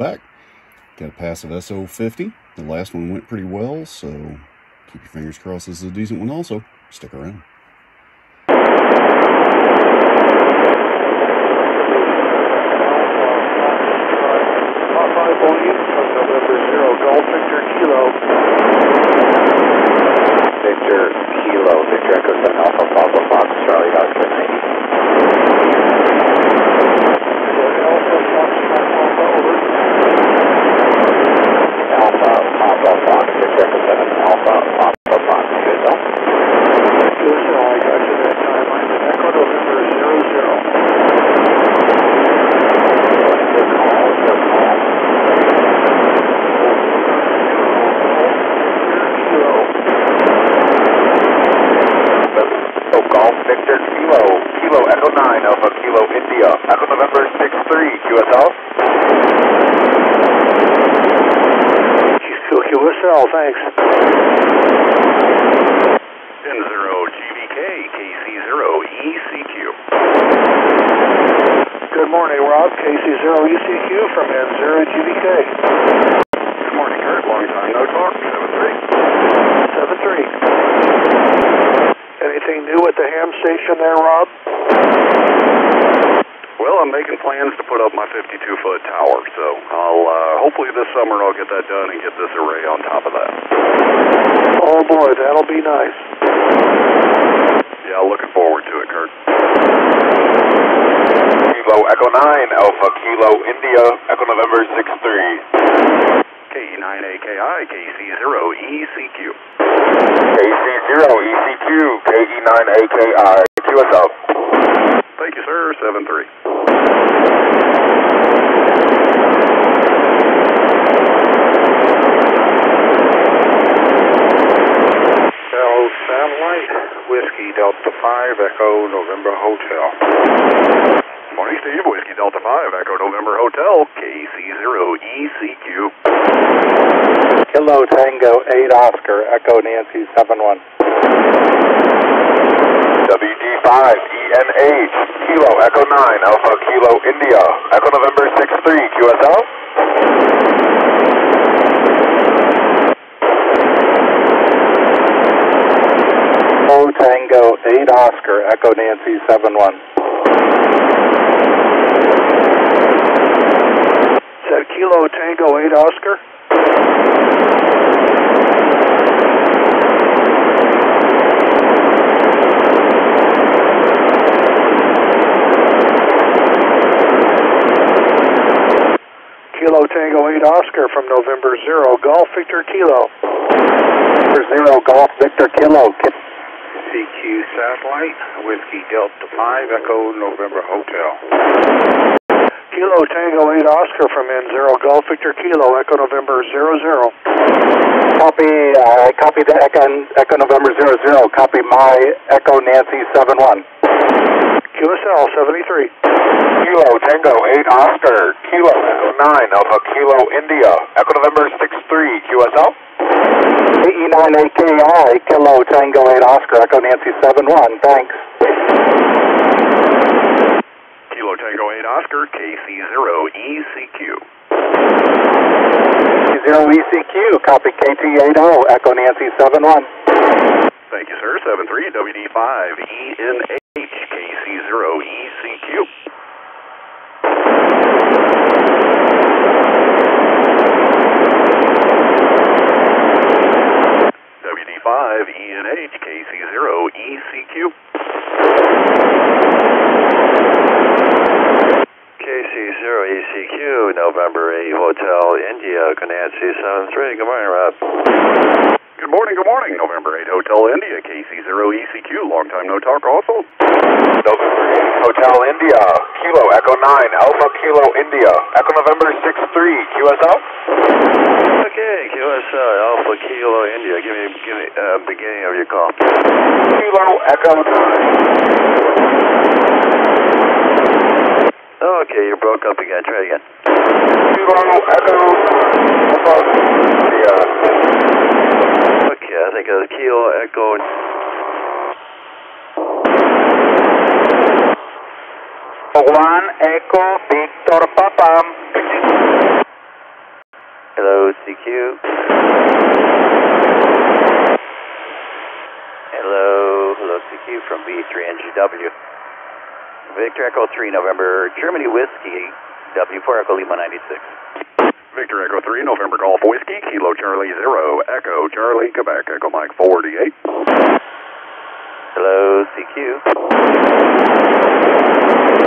back. Got a passive SO50. The last one went pretty well, so keep your fingers crossed this is a decent one also. Stick around. Victor Kilo, Victor Echo 7 Alpha Bravo Fox, Charlie Oscar 90. Alpha Papa Fox, Victor Echo 7 Alpha Papa Fox, QSL. QSL, I got you that time. I'm in Echo November 00. Good call, good call. Kilo. So Golf Victor Kilo, Kilo Echo 9 Alpha Kilo India, Echo November 63, QSL. QSL, thanks. N0 GVK, KC0 ECQ. Good morning, Rob. KC0 ECQ from N0 GVK. Good morning, Kurt. Long time no talk. 7-3. 7-3. Anything new at the ham station there, Rob? Well, I'm making plans to put up my 52-foot tower, so I'll uh, hopefully this summer I'll get that done and get this array on top of that. Oh boy, that'll be nice. Yeah, looking forward to it, Kurt. Kilo Echo 9 Alpha Kilo India, Echo November 63. KE9AKI, KC0 ECQ. KC0 ECQ, KE9AKI, QSL. Thank you, sir. 7-3. Bell Satellite, Whiskey Delta 5, Echo November Hotel. Morning, Steve. Whiskey Delta 5, Echo November Hotel, KC0 ECQ. Kilo Tango 8 Oscar, Echo Nancy 71. WD5 ENH, Kilo Echo 9 Alpha Kilo India, Echo November 63, QSL. Kilo Tango 8 Oscar, Echo Nancy 71. Is that Kilo Tango 8 Oscar? Kilo Tango 8 Oscar from November 0, Golf Victor Kilo. November Zero Golf Victor Kilo, CQ Satellite, Whiskey Delta 5, Echo November Hotel. Kilo Tango 8 Oscar from N0, Golf Victor Kilo, Echo November 00. Copy, uh, copy the Echo, Echo November 00. Copy my Echo Nancy 71. QSL 73. Kilo Tango 8 Oscar. Kilo Echo 9 Alpha Kilo India. Echo November 63. QSL. AE9AKI. Kilo Tango 8 Oscar. Echo Nancy 71. Thanks. Kilo Tango 8 Oscar, KC0 ECQ. KC0ECQ, Copy KT80. Echo Nancy 71. Thank you, sir. 7-3, WD5 ENH, KC0 ENH, KC0 ECQ. KC0 ECQ, November 8 Hotel, India, Canancy 73. Good morning, Rob. Good morning, good morning. November 8 Hotel India, KC0 ECQ. Long time no talk also. November 8 Hotel India. Kilo Echo 9 Alpha Kilo India. Echo November 63. QSL. Okay, QSL, Alpha Kilo, India. Give me, give me, uh, beginning of your call. Kilo Echo 9. Okay, you broke up again. Try again. Kilo Echo Alpha India. Okay, I think it's Kilo Echo. One Echo Victor Papa. Hello, CQ. Hello, hello, CQ from VE3NGW. Victor Echo 3, November, Germany Whiskey, W4 Echo Lima 96. Victor Echo 3, November Golf Whiskey, Kilo Charlie 0, Echo Charlie, Quebec, Echo Mike 48. Hello, CQ.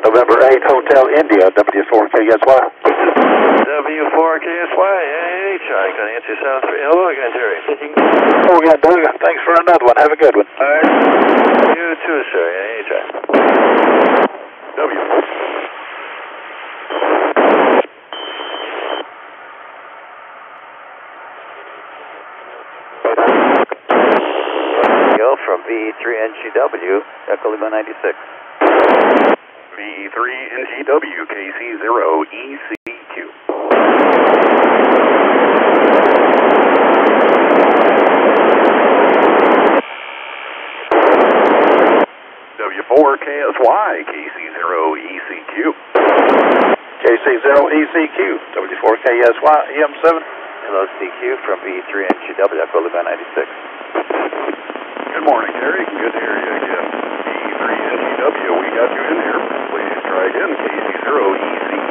November 8 Hotel India, W4KSY. W4KSY, AH, I can answer 73. Hello again, Terry. Oh, we got Doug. Thanks for another one. Have a good one. All right. You too, sir, AH. W. Go from V3NGW, Echo Lima 96. VE3 NGW, KC0 ECQ. W4 KSY, KC0 ECQ. KC0ECQ, W4KSY, EM7. Hello, CQ from V3NGW, Echo Lima 96. Good morning, Terry. Good to hear you again. VE3 NGW, we got you in here. Try again, KC0 ECQ.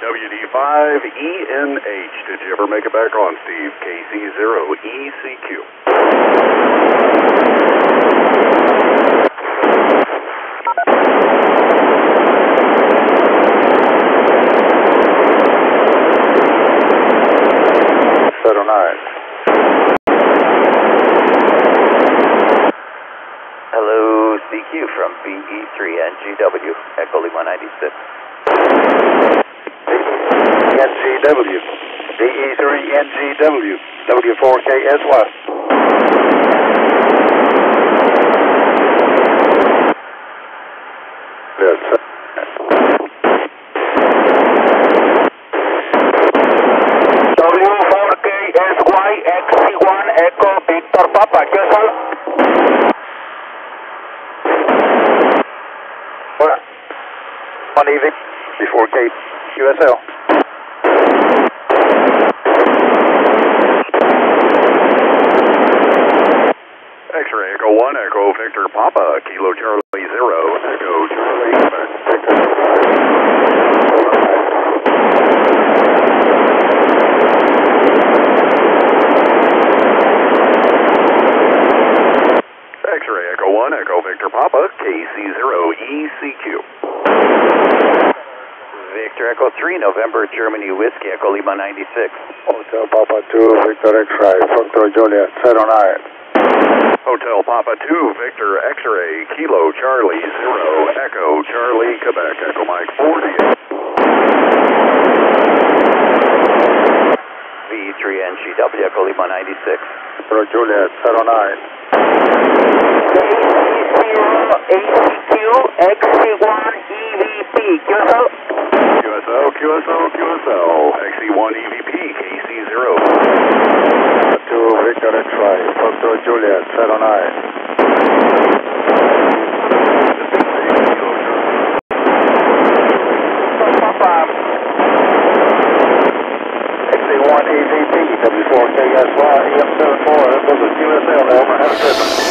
WD5ENH. Did you ever make it back on, Steve? KC0ECQ. Settle nine. Hello, CQ from VE3NGW, Echo Lima 96. NGW. DE3NGW. W4KSY. Yes. W4KSY XE1 Echo Victor Papa, yes sir? What? One EV before K QSL. X-ray Echo 1, Echo Victor Papa, Kilo Charlie 0, Echo Charlie X-ray Echo 1, Echo Victor Papa, KC0 ECQ. Victor Echo 3, November, Germany Whiskey, Echo Lima 96. Hotel Papa 2, Victor X-Ray, Foxtrot Juliet, settle nine. Hotel Papa 2, Victor X-ray, Kilo Charlie 0, Echo Charlie Quebec, Echo Mike 48. V3NGW, Echo Lima 96. Foxtrot Juliet, settle nine. KC0ACQ XE1 EVP, yes sir? QSO, QSO, QSL, XE1 EVP, KC0. 2, Victor X-Ray, Foxtrot Juliet, settle nine. Papa, XC1 EVP, W4KSY, EM74, this is QSL, over, have a good one.